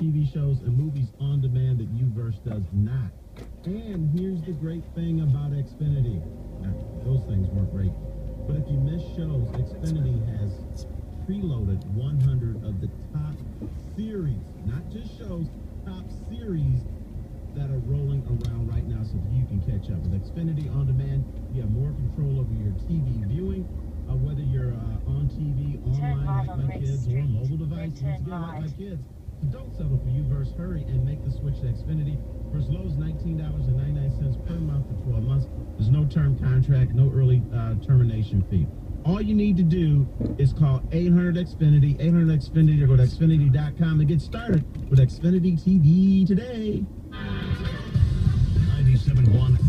TV shows and movies on demand that Uverse does not. And here's the great thing about Xfinity. Now, those things weren't great. But if you miss shows, Xfinity has preloaded 100 of the top series, not just shows, top series that are rolling around right now so you can catch up. With Xfinity On Demand, you have more control over your TV viewing, uh, whether you're uh, on TV, online like my kids, or mobile device, once again like my kids. Don't settle for Uverse. Hurry and make the switch to Xfinity for as low as $19.99 per month for 12 months. There's no term contract, no early uh, termination fee. All you need to do is call 800 Xfinity, 800 Xfinity, or go to Xfinity.com and get started with Xfinity TV today. 97.1 The Ticket. This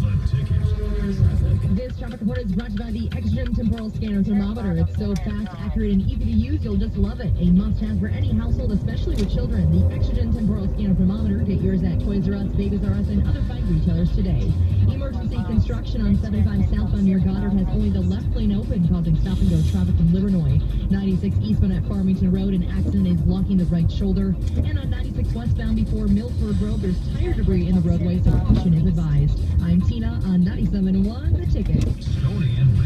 traffic report is brought to you by the Exergen Temporal Scanner Thermometer. It's so fast, accurate, and easy to use, you'll just love it. A must-have for any household, especially with children. The Exergen Temporal Scanner Thermometer. Get yours at Toys R Us, Babies R Us, and other fine retailers today. Emergency construction on 75 southbound near Goddard has only the left lane open, causing stop-and-go traffic from Livernois. 96 eastbound at Farmington Road, an accident is blocking the right shoulder. And on 96 westbound before Milford Road, there's tire debris in the roadway, so caution is advised. I'm Tina on 97.1 The Ticket. Stoney and Bill,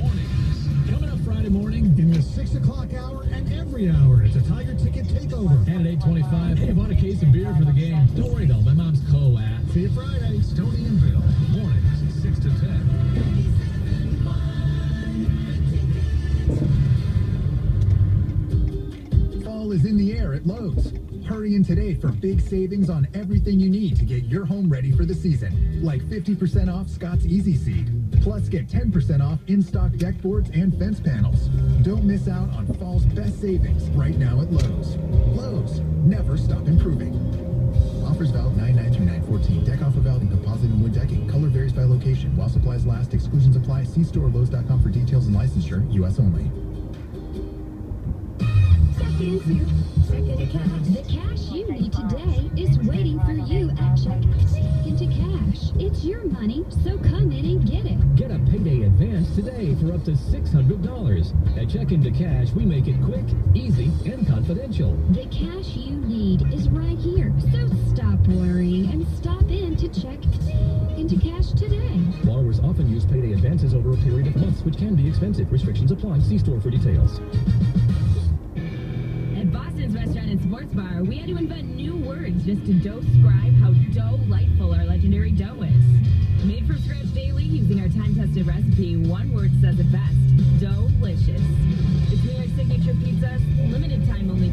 mornings. Coming up Friday morning in the 6 o'clock hour and every hour, it's a Tiger Ticket Takeover. And at 825, hey, I bought a case of beer for the game. Don't worry though, my mom's co-at. See you Friday. Stoney and Bill, mornings, 6 to 10. Fall is in the air at Lowe's. Hurry in today for big savings on everything you need to get your home ready for the season. Like 50% off Scott's Easy Seed. Plus get 10% off in-stock deck boards and fence panels. Don't miss out on fall's best savings right now at Lowe's. Lowe's, never stop improving. Offers valid 9 through 914. Deck offer valid in composite and wood decking. Color varies by location. While supplies last, exclusions apply. See store Lowe's.com for details and licensure. U.S. only. The cash you need today is waiting for you at Check Into Cash. It's your money, so come in and get it. Get a payday advance today for up to $600. At Check Into Cash, we make it quick, easy, and confidential. The cash you need is right here, so stop worrying and stop in to Check Into Cash today. Borrowers often use payday advances over a period of months, which can be expensive. Restrictions apply. See store for details. Bar, we had to invent new words just to describe how delightful our legendary dough is. Made from scratch daily using our time-tested recipe, one word says it best, delicious. Between our signature pizzas, limited time only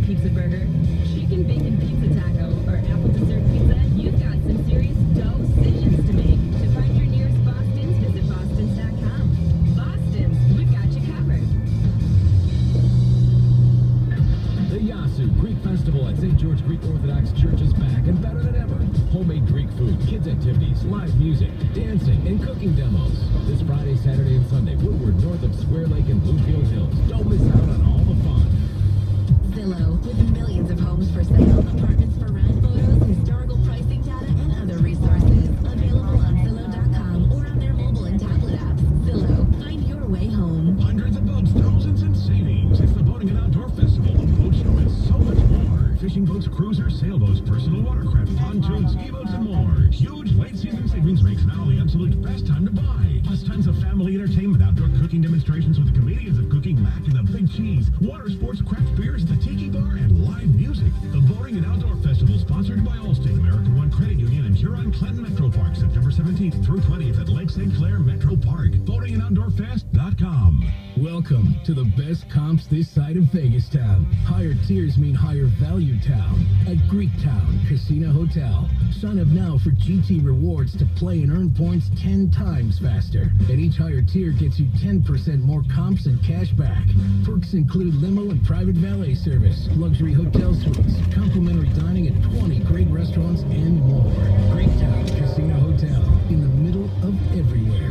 sponsored by Allstate, American One Credit Union, and Huron Clinton Metro Park, September 17th through 20th at Lake St. Clair Metro Park. BoatingandOutdoorFest.com. Welcome to the best comps this side of Vegas Town. Higher tiers mean higher value town. At Greek Town Casino Hotel. Sign up now for GT rewards to play and earn points 10 times faster. And each higher tier gets you 10% more comps and cash back. Perks include limo and private valet service, luxury hotel suites, complimentary dining at 20 great restaurants, and more. Greektown Casino Hotel. In the middle of everywhere.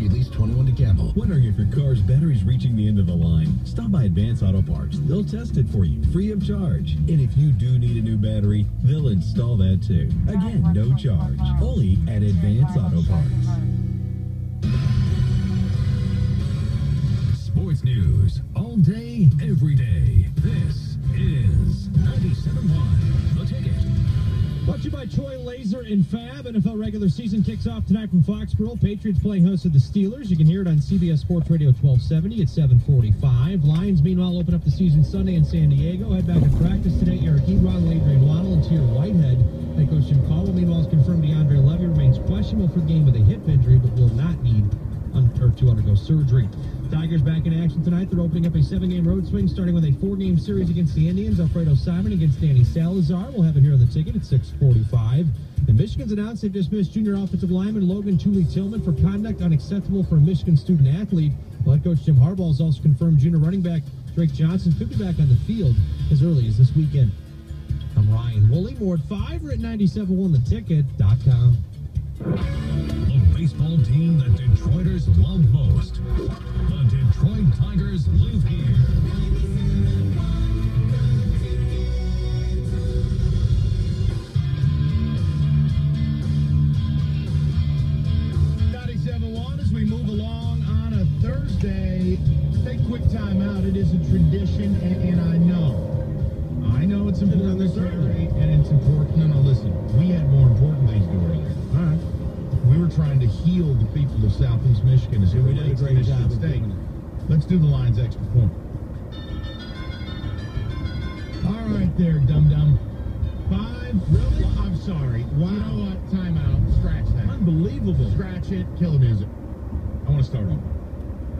Be at least 21 to gamble. Wondering if your car's battery's reaching the end of the line? Stop by Advance Auto Parts. They'll test it for you, free of charge. And if you do need a new battery, they'll install that too. Again, no charge. Only at Advance Auto Parts. Sports news all day, every day. This Troy Laser and Fab. NFL regular season kicks off tonight from Foxborough. Patriots playing host of the Steelers. You can hear it on CBS Sports Radio 1270 at 745. Lions, meanwhile, open up the season Sunday in San Diego. Head back to practice today. Eric Ebron, Adrian Waddle, and Tahir Whitehead. Head coach Jim Caldwell, meanwhile, has confirmed DeAndre Levy remains questionable for the game with a hip injury, but will not need or to undergo surgery. Tigers back in action tonight. They're opening up a seven-game road swing, starting with a four-game series against the Indians. Alfredo Simon against Danny Salazar. We'll have it here on the ticket at 645. And Michigan's announced they've dismissed junior offensive lineman Logan Tuley-Tillman for conduct unacceptable for a Michigan student athlete. Well, head coach Jim Harbaugh has also confirmed junior running back Drake Johnson could be back on the field as early as this weekend. I'm Ryan Woolley. More at 5 or at 971theticket.com. The baseball team that Detroiters love most. The Detroit Tigers live here. Do the Lions extra point. All right, there, dum dum. Five. Really? I'm sorry. Wow. You know what? Timeout. Scratch that. Unbelievable. Scratch it. Kill the music. I want to start over.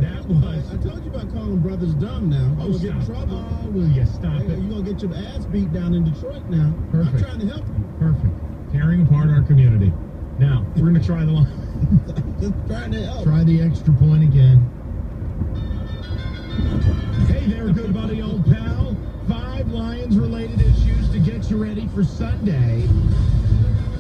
That was. I told you about calling brothers dumb now. Oh, You'll get in trouble. Oh, will you stop Hey, it? You're going to get your ass beat down in Detroit now. Perfect. I'm trying to help you. Perfect. Tearing apart our community. Now we're gonna try the line. Just trying to help. try the extra point again. Hey there, good buddy, old pal. Five Lions-related issues to get you ready for Sunday.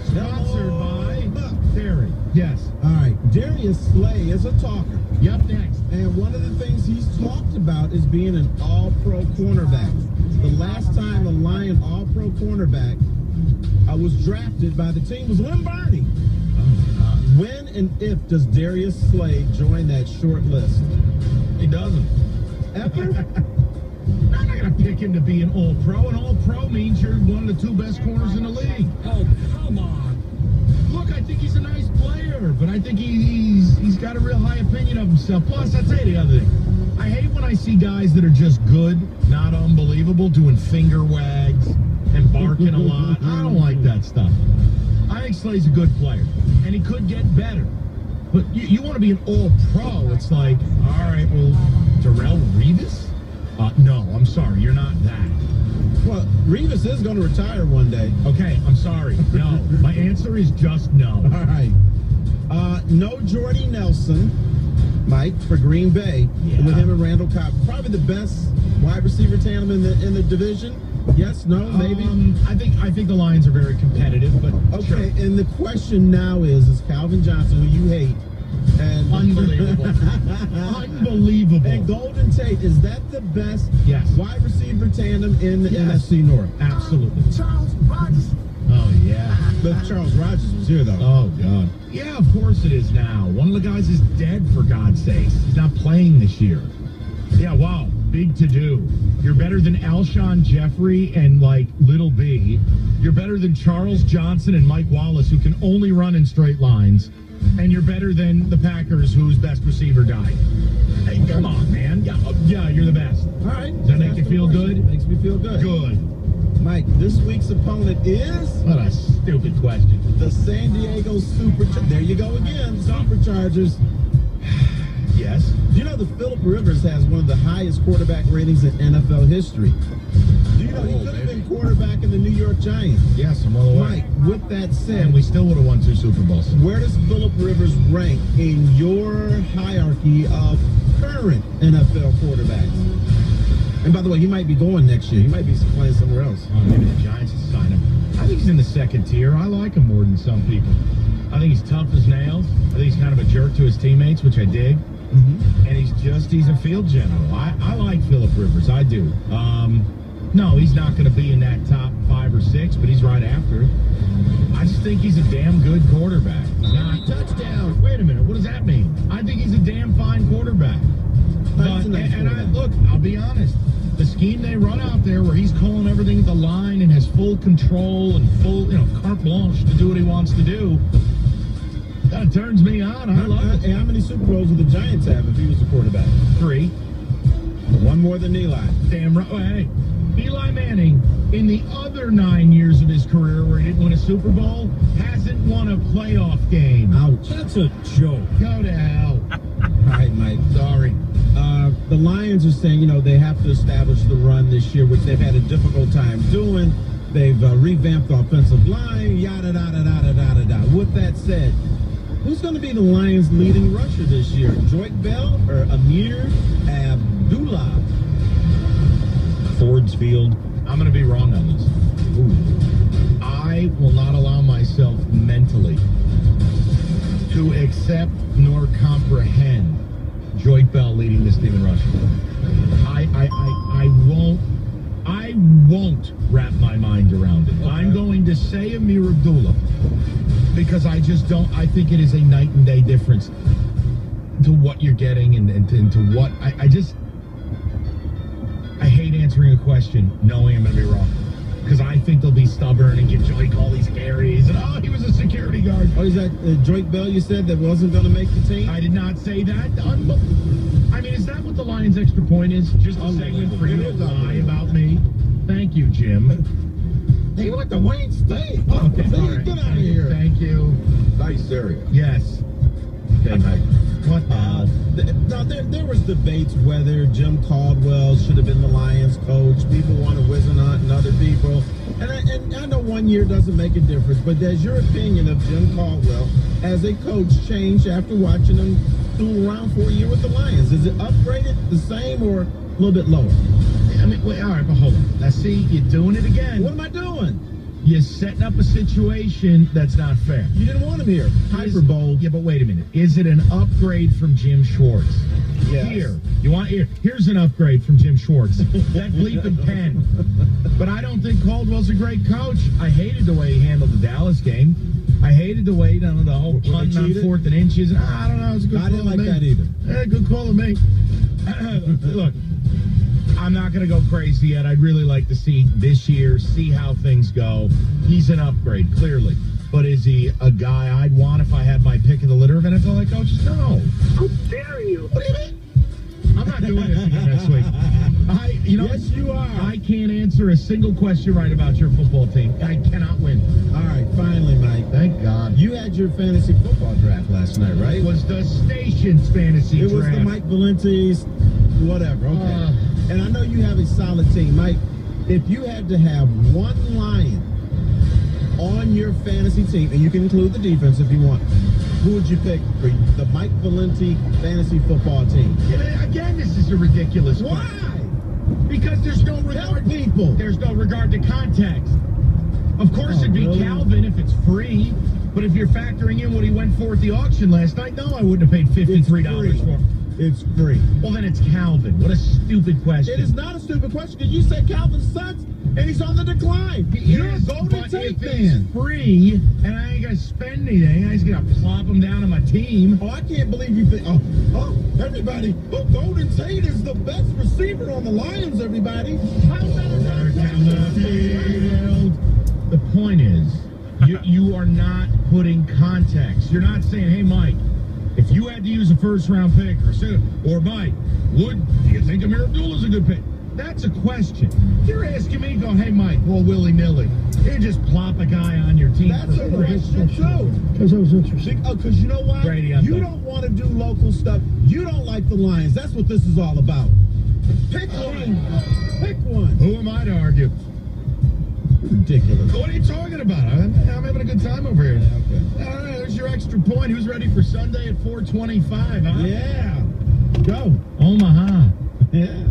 Sponsored by Terry. Yes. All right. Darius Slay is a talker. Yup. Next. And one of the things he's talked about is being an all-pro cornerback. The last time a Lion all-pro cornerback I was drafted by the team was Lem Barney. Oh, when and if does Darius Slay join that short list? He doesn't. Ever? I'm not gonna pick him to be an All-Pro. An All-Pro means you're one of the two best corners in the league. Oh, come on. Look, I think he's a nice player, but I think he, he's he's got a real high opinion of himself. Plus, I'll tell you the other thing. I hate when I see guys that are just good, not unbelievable, doing finger wags and barking a lot. I don't like that stuff. I think Slay's a good player, and he could get better. But you, you want to be an all-pro. It's like, all right, well, Darrelle Revis? Uh, no, I'm sorry, you're not that. well, Revis is going to retire one day. Okay, I'm sorry. No, my answer is just no. All right. Uh, no Jordy Nelson, Mike, for Green Bay. Yeah. With him and Randall Cobb. Probably the best wide receiver tandem in the in the division. Yes, no, maybe. Um, I think I think the Lions are very competitive, but Okay, and the question now is: Is Calvin Johnson, who you hate, and Unbelievable. and unbelievable. Golden Tate, is that the best Yes. wide receiver tandem in the Yes. NFC North? Absolutely. Charles Rogers. Oh yeah. But Charles Rogers was here though. Oh god. Yeah, of course it is now. One of the guys is dead for God's sakes. He's not playing this year. Yeah, wow. Big to do. You're better than Alshon Jeffery and like Little B. You're better than Charles Johnson and Mike Wallace, who can only run in straight lines. And you're better than the Packers, whose best receiver died. Hey, come on, man. Yeah, yeah, you're the best. All right. Does that make you feel question. good? Makes me feel good. Good. Mike, this week's opponent is What a stupid question. the San Diego Super. There you go again, Superchargers. Yes. Do you know that Philip Rivers has one of the highest quarterback ratings in NFL history? Do you know he Oh, could have been quarterback in the New York Giants? Yes, I'm well aware. Mike, with that said, And we still would have won two Super Bowls. where does Philip Rivers rank in your hierarchy of current NFL quarterbacks? And by the way, he might be going next year. He might be playing somewhere else. Oh, maybe the Giants will sign him. I think he's in the second tier. I like him more than some people. I think he's tough as nails. I think he's kind of a jerk to his teammates, which I dig. And he's just, he's a field general. I, I like Philip Rivers. I do. Um, no, he's not going to be in that top five or six, but he's right after. I just think he's a damn good quarterback. Not touchdown. Wait a minute. What does that mean? I think he's a damn fine quarterback. But, nice and, and I look, I'll be honest. The scheme they run out there, where he's calling everything at the line and has full control and full, you know, carte blanche to do what he wants to do, that turns me on. I love it. Hey, how many Super Bowls would the Giants have if he was the quarterback? Three. One more than Eli. Damn right. Oh, hey, Eli Manning, in the other nine years of his career where he didn't win a Super Bowl, hasn't won a playoff game. Ouch. That's a joke. Go to hell. All right, Mike. Sorry. Uh, the Lions are saying, you know, they have to establish the run this year, which they've had a difficult time doing. They've uh, revamped the offensive line, yada, da, da, da, da, da, da, da. With that said, who's going to be the Lions' leading rusher this year? Joique Bell or Ameer Abdullah? Ford's Field. I'm going to be wrong on this. I will not allow myself mentally to accept nor comprehend Joique Bell leading this team in rushing. I, I, I, I won't. I won't wrap my mind around it. I'm going to say Ameer Abdullah because I just don't. I think it is a night and day difference to what you're getting and, and, to, and to what I, I just. Answering a question knowing I'm going to be wrong. Because I think they'll be stubborn and give Joique all these carries. And, oh, he was a security guard. Oh, is that uh, Joique Bell you said that wasn't going to make the team? I did not say that. I mean, is that what the Lions' extra point is? Just a segment for you to lie about me? Thank you, Jim. Hey, you went to Wayne State. Okay, See, all right. get out of here. Thank you. Nice area. Yes. Okay, Mike. What Uh, th- now there, there was debates whether Jim Caldwell should have been the Lions coach. People wanted Whisenhunt and other people, and I, and I know one year doesn't make a difference. But does your opinion of Jim Caldwell as a coach change after watching him fool around for a year with the Lions? Is it upgraded, the same, or a little bit lower? I mean, wait, all right, but hold on. Now, see, you're doing it again. What am I doing? You're setting up a situation that's not fair. You didn't want him here. Hyperbole. Yeah, but wait a minute. Is it an upgrade from Jim Schwartz? Yes. Here, you want here? Here's an upgrade from Jim Schwartz. that bleeping pen. But I don't think Caldwell's a great coach. I hated the way he handled the Dallas game. I hated the way you know, the whole punt on fourth and inches. I don't know. It's a good I call didn't like me. that either. Eh, good call of me. Look, I'm not going to go crazy yet. I'd really like to see this year, see how things go. He's an upgrade, clearly. But is he a guy I'd want if I had my pick of the litter of NFL head coaches? No. How dare you? What do you mean? I'm not doing this again next week. I, you know, Yes, you are. I can't answer a single question right about your football team. I cannot win. All right, finally, Mike. Thank God. You had your fantasy football draft last night, right? It was the station's fantasy It was the Mike Valenti's, whatever. Okay. Uh. and I know you have a solid team, Mike. If you had to have one lion on your fantasy team, and you can include the defense if you want, who would you pick for the Mike Valenti fantasy football team? Again, this is a ridiculous Why? Because there's no regard. people. There's no regard to context. Of course, Oh, it'd be really? Calvin if it's free. But if you're factoring in what he went for at the auction last night, no, I wouldn't have paid fifty-three dollars for. him. It's free. Well, then it's Calvin. What a stupid question. It is not a stupid question because you said Calvin sucks and he's on the decline. It You're a is, Golden but if fan. it's free and I ain't gonna spend anything, I just gonna plop him down on my team. Oh, I can't believe you think. Oh, oh, everybody. Oh, Golden Tate is the best receiver on the Lions. Everybody. How's that a Down the. The point is, you you are not putting context. You're not saying, "Hey, Mike, if you had to use a first round pick, or say- or Mike, would do you think Ameer Abdullah is a good pick?" That's a question. You're asking me, go, "Hey, Mike, well, willy nilly, you just plop a guy on your team." That's for a free." question too. Because that was interesting. Oh, because you know what? Brady, I'm you done. don't want to do local stuff. You don't like the Lions. That's what this is all about. Pick one. Pick one. Who am I to argue? Ridiculous. What are you talking about? I'm, I'm having a good time over here. Okay. There's your extra point. Who's ready for Sunday at 425, huh? Yeah. Go. Omaha. Yeah.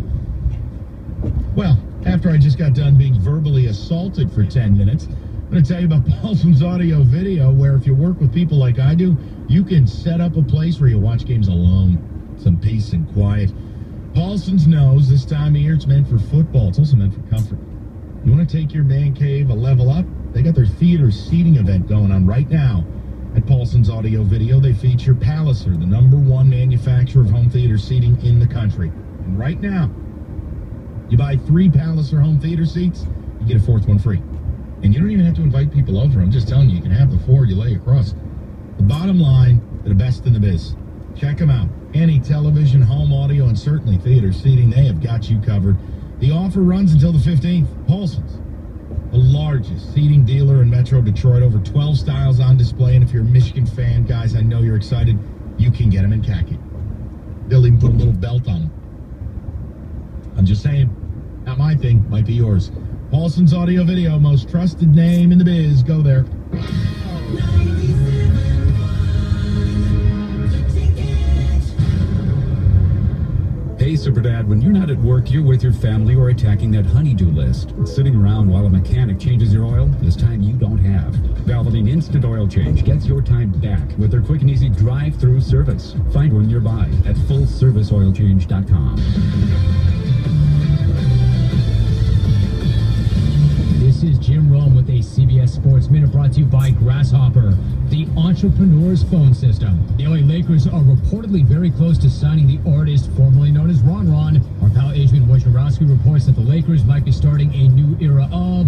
Well, after I just got done being verbally assaulted for 10 minutes, I'm going to tell you about Paulson's audio video, where if you work with people like I do, you can set up a place where you watch games alone. Some peace and quiet. Paulson's knows this time of year it's meant for football. It's also meant for comfort. You want to take your man cave a level up? They got their theater seating event going on right now. At Paulson's Audio Video, they feature Palliser, the number one manufacturer of home theater seating in the country. And right now, you buy three Palliser home theater seats, you get a fourth one free. And you don't even have to invite people over. I'm just telling you, you can have the four you lay across. The bottom line, they're the best in the biz. Check them out. Any television, home audio, and certainly theater seating, they have got you covered. The offer runs until the 15th. Paulson's, the largest seating dealer in Metro Detroit. Over 12 styles on display. And if you're a Michigan fan, guys, I know you're excited. You can get them in khaki. They'll even put a little belt on them. I'm just saying, not my thing, might be yours. Paulson's Audio Video, most trusted name in the biz. Go there. Hey, Super Dad, when you're not at work, you're with your family or attacking that honeydew list. Sitting around while a mechanic changes your oil is time you don't have. Valvoline Instant Oil Change gets your time back with their quick and easy drive-through service. Find one nearby at fullserviceoilchange.com. you by Grasshopper, the entrepreneur's phone system. The LA Lakers are reportedly very close to signing the artist formerly known as Ron Ron. Our pal Adrian Wojnarowski reports that the Lakers might be starting a new era of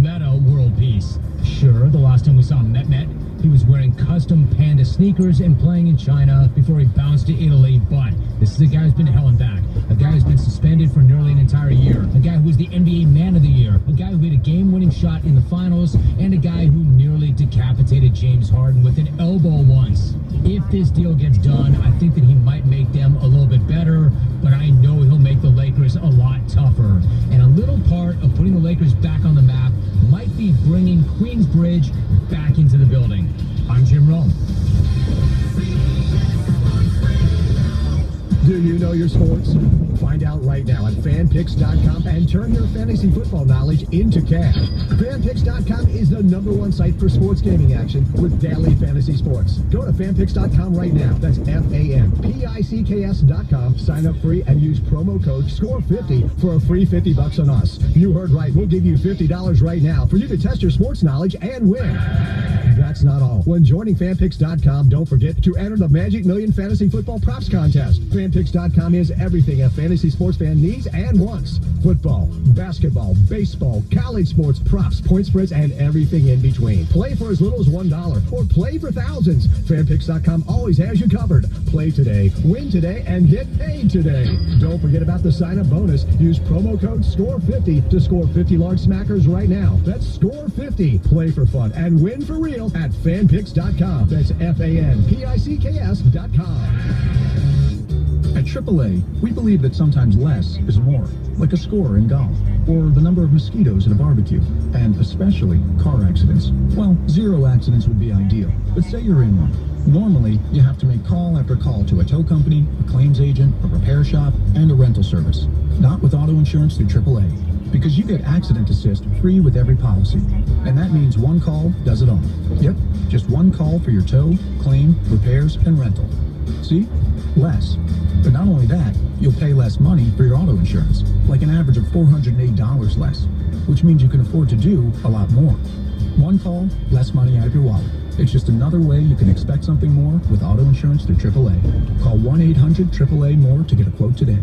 Metta World Peace. Sure, the last time we saw Met Met, he was wearing custom panda sneakers and playing in China before he bounced to Italy, but this is a guy who's been hell and back. A guy who's been suspended for nearly an entire year. A guy who was the NBA Man of the Year. A guy who hit a game-winning shot in the finals. And a guy who nearly decapitated James Harden with an elbow once. If this deal gets done, I think that he might make them a little bit better, but I know he'll make the Lakers a lot tougher. And a little part of putting the Lakers back on the map might be bringing Queensbridge back into the building. I'm Jim Rome. Do you know your sports? Find out right now at fanpicks.com and turn your fantasy football knowledge into cash. Fanpicks.com is the number one site for sports gaming action with daily fantasy sports. Go to fanpicks.com right now. That's F-A-N-P-I-C-K-S.com. Sign up free and use promo code SCORE50 for a free 50 bucks on us. You heard right. We'll give you $50 right now for you to test your sports knowledge and win. That's not all. When joining fanpicks.com, don't forget to enter the Magic Million Fantasy Football Props Contest. Fanpicks.com is everything a fantasy sports fan needs and wants. Football, basketball, baseball, college sports, props, point spreads, and everything in between. Play for as little as $1 or play for thousands. Fanpicks.com always has you covered. Play today, win today, and get paid today. Don't forget about the sign-up bonus. Use promo code SCORE50 to score 50 large smackers right now. That's SCORE50. Play for fun and win for real at fanpicks.com. That's F-A-N-P-I-C-K-S.com. At AAA, we believe that sometimes less is more, like a score in golf, or the number of mosquitoes at a barbecue, and especially car accidents. Well, zero accidents would be ideal, but say you're in one. Normally, you have to make call after call to a tow company, a claims agent, a repair shop, and a rental service. Not with auto insurance through AAA because you get accident assist free with every policy. And that means one call does it all. Yep, just one call for your tow, claim, repairs, and rental. See? Less. But not only that, you'll pay less money for your auto insurance, like an average of $408 less, which means you can afford to do a lot more. One call, less money out of your wallet. It's just another way you can expect something more with auto insurance through AAA. Call 1-800-AAA-MORE to get a quote today.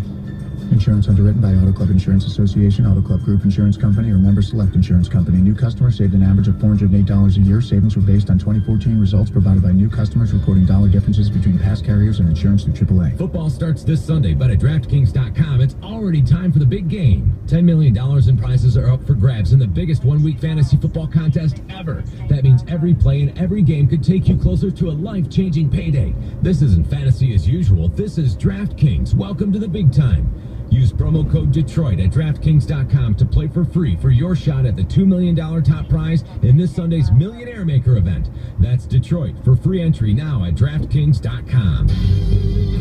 Insurance underwritten by Auto Club Insurance Association, Auto Club Group Insurance Company, or Member Select Insurance Company. New customers saved an average of $408 a year. Savings were based on 2014 results provided by new customers reporting dollar differences between past carriers and insurance through AAA. Football starts this Sunday, but at DraftKings.com, it's already time for the big game. $10 million in prizes are up for grabs in the biggest one-week fantasy football contest ever. That means every play in every game could take you closer to a life-changing payday. This isn't fantasy as usual. This is DraftKings. Welcome to the big time. Use promo code Detroit at DraftKings.com to play for free for your shot at the $2 million top prize in this Sunday's Millionaire Maker event. That's Detroit for free entry now at DraftKings.com.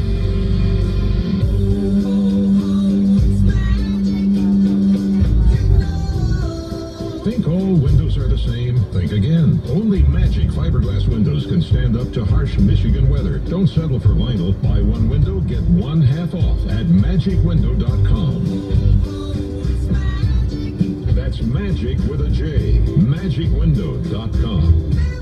the same? Think again. Only Majic fiberglass windows can stand up to harsh Michigan weather. Don't settle for vinyl. Buy one window, get one half off at majicwindow.com. That's magic with a J. Majicwindow.com.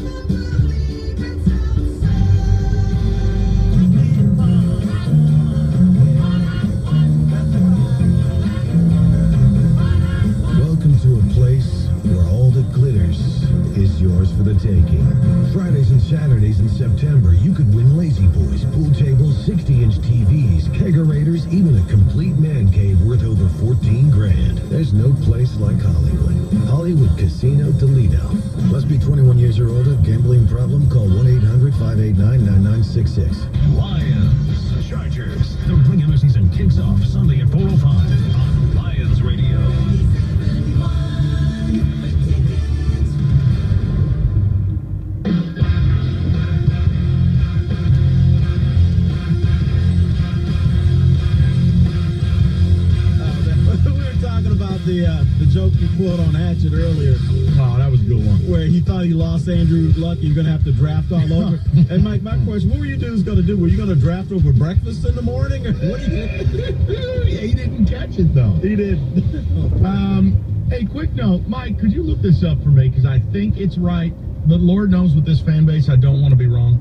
where all that glitters is yours for the taking. Fridays and Saturdays in September, you could win La-Z-Boys, pool tables, 60-inch TVs, kegerators, even a complete man cave worth over 14 grand. There's no place like Hollywood. Hollywood Casino Toledo. Must be 21 years or older. Gambling problem? Call 1-800-589-9966. Lions, Chargers. The regular season kicks off Sunday at 4.05 joke you pulled on Hatchet earlier. Oh, that was a good one. Where he thought he lost Andrew Luck, you're gonna have to draft all over. and Mike, my question: What were you dudes gonna do? Were you gonna draft over breakfast in the morning, or what? Yeah, he didn't catch it though. He did. Um, hey, quick note, Mike, could you look this up for me? Because I think it's right, but Lord knows with this fan base, I don't want to be wrong.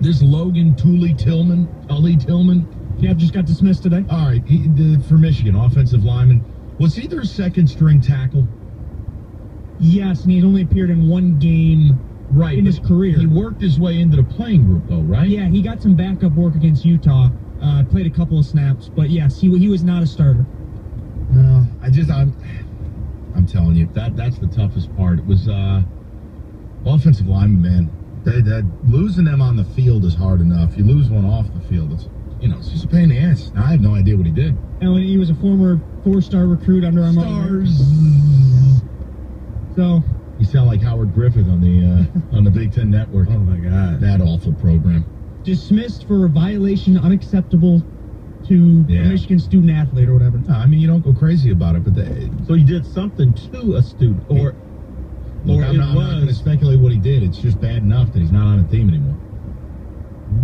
This Logan Tuley-Tillman, Tully Tillman. Yeah, just got dismissed today. All right, he, the, for Michigan, offensive lineman. Was he their second string tackle? Yes, and he's only appeared in one game Right. in his career. He worked his way into the playing group, though, right? Yeah, he got some backup work against Utah. Uh, played a couple of snaps, but yes, he he was not a starter. No, I just I'm I'm telling you that that's the toughest part. It was uh offensive lineman, man. They, that losing them on the field is hard enough. You lose one off the field, it's you know it's just a pain in the ass. I have no idea what he did. And he was a former four-star recruit under Armand. Stars. So You sound like Howard Griffith on the uh, on the Big Ten Network. Oh my God, that awful program. dismissed for a violation unacceptable to Yeah. a Michigan student athlete or whatever. No, I mean you don't go crazy about it, but they, So he did something to a student, or Look, or I'm it not, I'm not going to speculate what he did. It's just bad enough that he's not on a team anymore.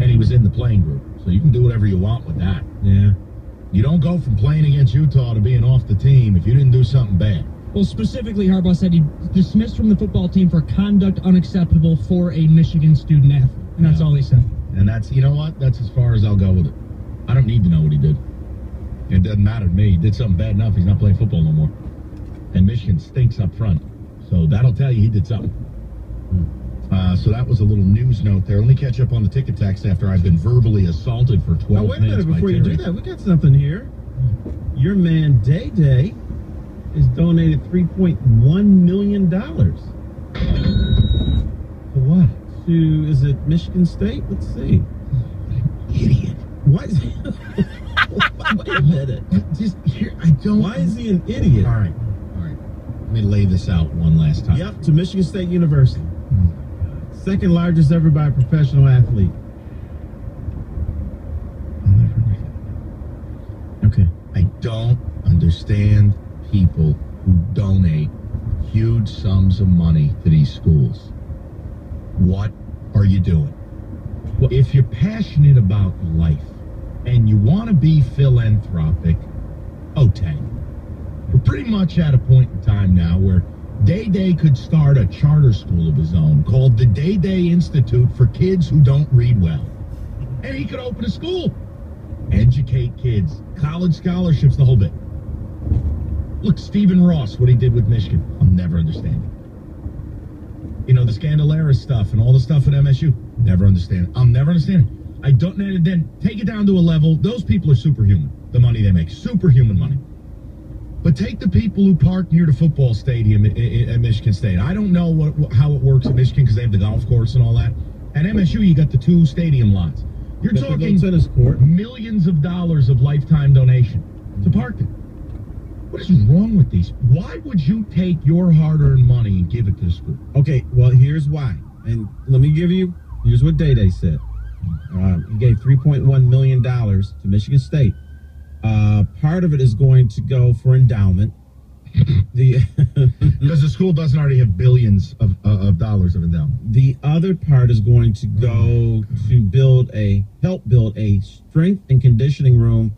And he was in the playing group. So you can do whatever you want with that. Yeah. You don't go from playing against Utah to being off the team if you didn't do something bad. Well, specifically, Harbaugh said he dismissed from the football team for conduct unacceptable for a Michigan student athlete, and that's Yeah. all he said. And that's, you know what? That's as far as I'll go with it. I don't need to know what he did. It doesn't matter to me. He did something bad enough. He's not playing football no more. And Michigan stinks up front. So that'll tell you he did something. Hmm. Uh, so that was a little news note there. Let me catch up on the ticket tax after I've been verbally assaulted for 12 Oh, wait a minute before you do that. We got something here. Your man Day Day has donated three point one million dollars. For what? To is it Michigan State? Let's see. Idiot. What? Wait a minute. Just here, I don't. Why is he an idiot? All right, all right. Let me lay this out one last time. Yep, to Michigan State University. Second largest ever by a professional athlete. Okay. I don't understand people who donate huge sums of money to these schools. What are you doing? Well, if you're passionate about life and you want to be philanthropic, okay. We're pretty much at a point in time now where Day Day could start a charter school of his own called the Day Day Institute for kids who don't read well. And he could open a school educate kids, college scholarships, the whole bit. Look, Stephen Ross, what he did with Michigan, I'll never understand it. You know, the Skandalaris stuff and all the stuff at MSU, never understand. I'll never understand it. I don't, then take it down to a level, those people are superhuman, the money they make, superhuman money. But take the people who park near the football stadium at, Michigan State. I don't know what how it works at Michigan because they have the golf course and all that. At MSU, you got the two stadium lots. You're talking tennis court. millions of dollars of lifetime donation to park it. What is wrong with these? Why would you take your hard-earned money and give it to the school? Okay, well, here's why. And let me give you, here's what Day Day said. Um, he gave $3.1 million to Michigan State. Uh, part of it is going to go for endowment. The Because the school doesn't already have billions of, uh, of dollars of endowment. the other part is going to go to build a help build a strength and conditioning room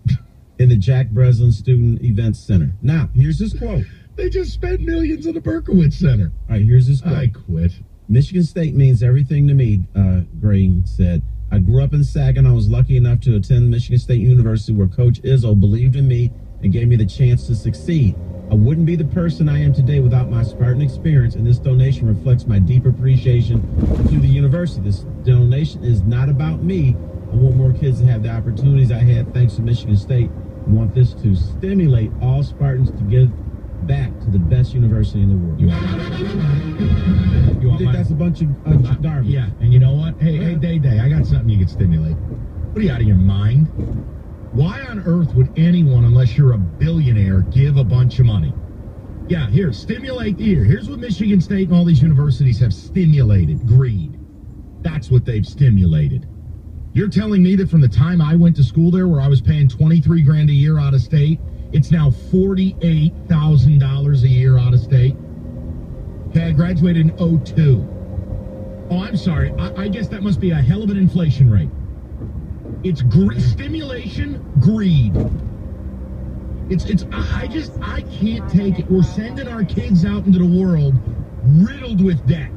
in the Jack Breslin Student Events Center. Now, here's this quote. They just spent millions on the Berkowitz Center. All right, here's this quote. I quit. Michigan State means everything to me, uh, Green said. I grew up in Saginaw. I was lucky enough to attend Michigan State University where Coach Izzo believed in me and gave me the chance to succeed. I wouldn't be the person I am today without my Spartan experience, and this donation reflects my deep appreciation to the university. This donation is not about me. I want more kids to have the opportunities I had thanks to Michigan State. I want this to stimulate all Spartans to give back to the best university in the world. You want You think that's a bunch of uh, garbage? Yeah, and you know what? Hey, hey, Day Day, I got something you can stimulate. What are you out of your mind? Why on earth would anyone, unless you're a billionaire, give a bunch of money? Yeah, here, stimulate the here. Here's what Michigan State and all these universities have stimulated greed. That's what they've stimulated. You're telling me that from the time I went to school there, where I was paying 23 grand a year out of state, it's now $48,000 a year out of state? Okay, I graduated in 02. Oh, I'm sorry. I, I guess that must be a hell of an inflation rate. It's gre- stimulation, greed. It's it's. I just I can't take it. We're sending our kids out into the world riddled with debt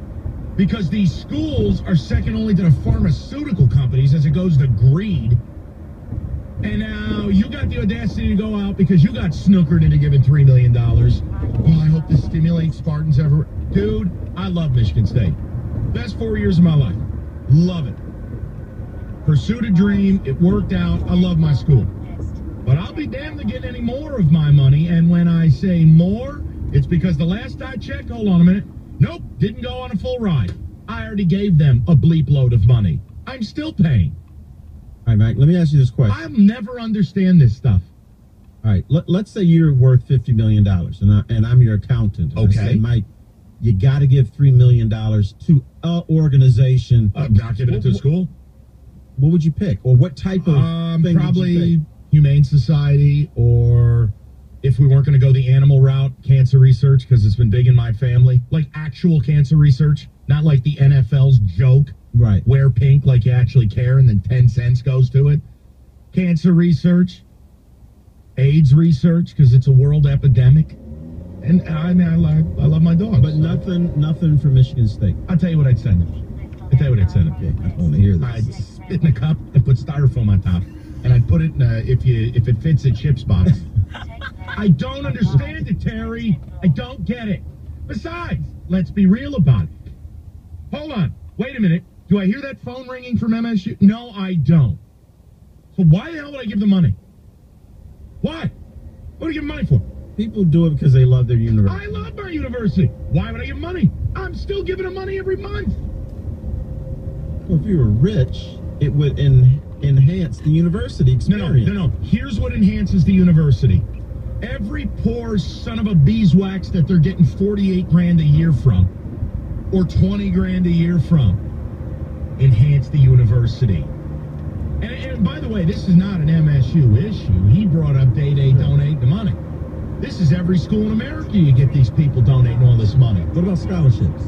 because these schools are second only to the pharmaceutical companies as it goes to greed. And now you got the audacity to go out because you got snookered into giving three million dollars. Oh, I hope this stimulates Spartans ever. Dude, I love Michigan State. Best four years of my life. Love it. Pursued a dream. It worked out. I love my school. But I'll be damned to get any more of my money. And when I say more, it's because the last I checked, hold on a minute. Nope, didn't go on a full ride. I already gave them a bleep load of money. I'm still paying. All right, Mike, let me ask you this question. I'll never understand this stuff. All right, let, let's say you're worth $50 million and, I, and I'm your accountant. Okay. say, Mike, you got to give $3 million to a organization. Uh, not giving it to a school? What would you pick? Or what type of Um, thing probably? Humane Society, or if we weren't going to go the animal route, cancer research, because it's been big in my family. Like actual cancer research, not like the NFL's joke. Right. Wear pink like you actually care, and then 10 cents goes to it. Cancer research, AIDS research, because it's a world epidemic. And I mean, I love, I love my dog. But nothing, nothing for Michigan State. I'll tell you what I'd send them. I'll tell you what I'd send them. Okay, I want to hear this. I'd spit in a cup and put styrofoam on top, and I'd put it in a, if you if it fits a chips box. I don't understand it, Terry. I don't get it. Besides, let's be real about it. Hold on. Wait a minute. Do I hear that phone ringing from MSU? No, I don't. So why the hell would I give the money? Why? What do you give money for? People do it because they love their university. I love my university. Why would I give money? I'm still giving them money every month. Well, if you were rich, it would en- enhance the university No, experience. no, no, no. Here's what enhances the university. Every poor son of a beeswax that they're getting 48 grand a year from, or 20 grand a year from, enhance the university. And, and by the way, this is not an MSU issue. He brought up Day Day donate the money. This is every school in America you get these people donating all this money. What about scholarships?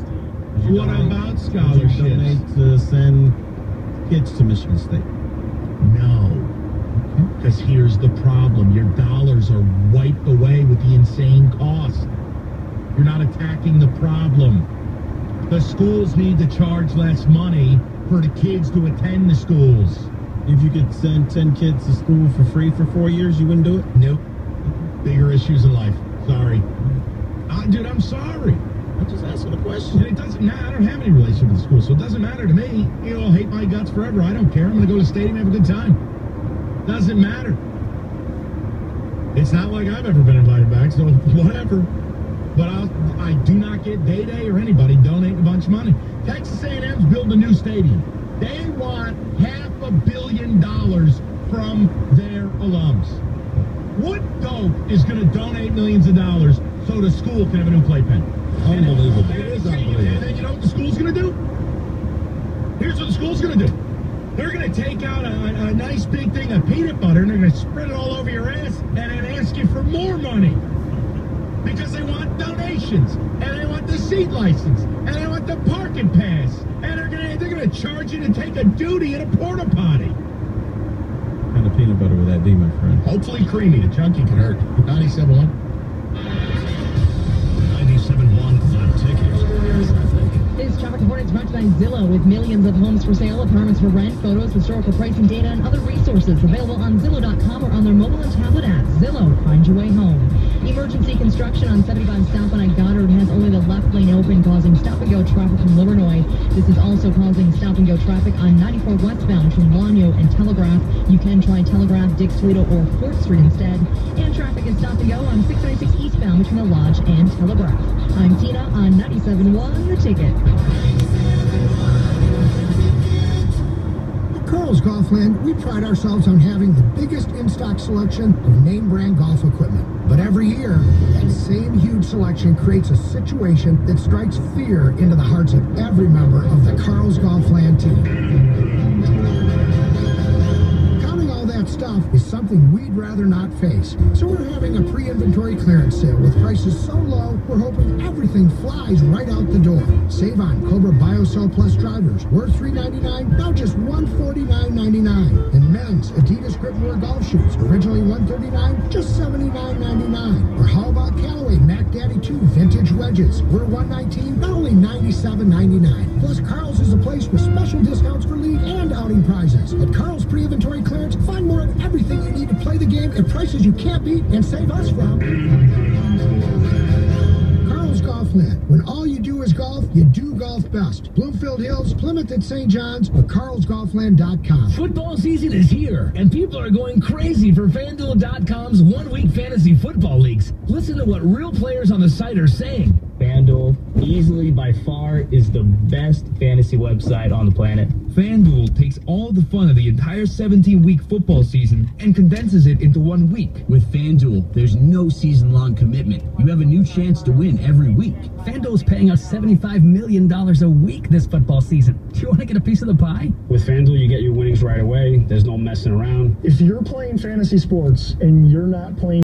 What donate- about scholarships? donate to send kids to Michigan State? No. Because here's the problem your dollars are wiped away with the insane cost. You're not attacking the problem. The schools need to charge less money for the kids to attend the schools. If you could send 10 kids to school for free for four years, you wouldn't do it? Nope. Bigger issues in life. Sorry. Uh, dude, I'm sorry. I'm just asking a And question. it doesn't matter. I don't have any relationship with the school, so it doesn't matter to me. You know, I'll hate my guts forever. I don't care. I'm going to go to the stadium and have a good time. Doesn't matter. It's not like I've ever been invited back, so whatever. But I'll, I do not get Day Day or anybody donating a bunch of money. Texas A&M's building a new stadium. They want half a billion dollars from their alums. What dope is going to donate millions of dollars so the school can have a new playpen? Unbelievable. It is unbelievable. And then you know what the school's going to do? Here's what the school's going to do. They're going to take out a, a nice big thing of peanut butter and they're going to spread it all over your ass and then ask you for more money. Because they want donations and they want the seat license and they want the parking pass and they're going to they're going to charge you to take a duty in a porta potty. Kind of peanut butter would that be, my friend? Hopefully creamy. The chunky can hurt. 97.1. 97.1 The Ticket. This traffic report is brought to you by Zillow with millions of homes for sale, apartments for rent, photos, historical pricing data, and other resources available on Zillow.com or on their mobile and tablet apps. Zillow, find your way home. Emergency construction on 75 southbound at Goddard has only the left lane open, causing stop-and-go traffic from Livernois. This is also causing stop-and-go traffic on 94 westbound from Lanyo and Telegraph. You can try Telegraph, Dix-Toledo, or 4th Street instead. And traffic is stop-and-go on 696 eastbound between the Lodge and Telegraph. I'm Tina on 97.1 The Ticket. Carl's Golfland, we pride ourselves on having the biggest in-stock selection of name brand golf equipment. But every year, that same huge selection creates a situation that strikes fear into the hearts of every member of the Carl's Golfland team. Stuff is something we'd rather not face. So we're having a pre-inventory clearance sale with prices so low, we're hoping everything flies right out the door. Save on Cobra BioCell Plus drivers, worth 399, now just $149.99. And men's Adidas Gripwear golf shoes, originally 139, just $79.99. worth 119, not only $97.99. Plus, Carl's is a place with special discounts for league and outing prizes. At Carl's pre-inventory clearance, find more of everything you need to play the game at prices you can't beat and save us from. Carl's Golfland. When all you do is golf, you do best. Bloomfield Hills, Plymouth at St. John's, or carlsgolfland.com. Football season is here, and people are going crazy for FanDuel.com's one-week fantasy football leagues. Listen to what real players on the site are saying. FanDuel, easily by far, is the best fantasy website on the planet. FanDuel takes all the fun of the entire 17-week football season and condenses it into one week. With FanDuel, there's no season-long commitment. You have a new chance to win every week. FanDuel is paying us $75 million a week this football season. Do you want to get a piece of the pie? With FanDuel, you get your winnings right away. There's no messing around. If you're playing fantasy sports and you're not playing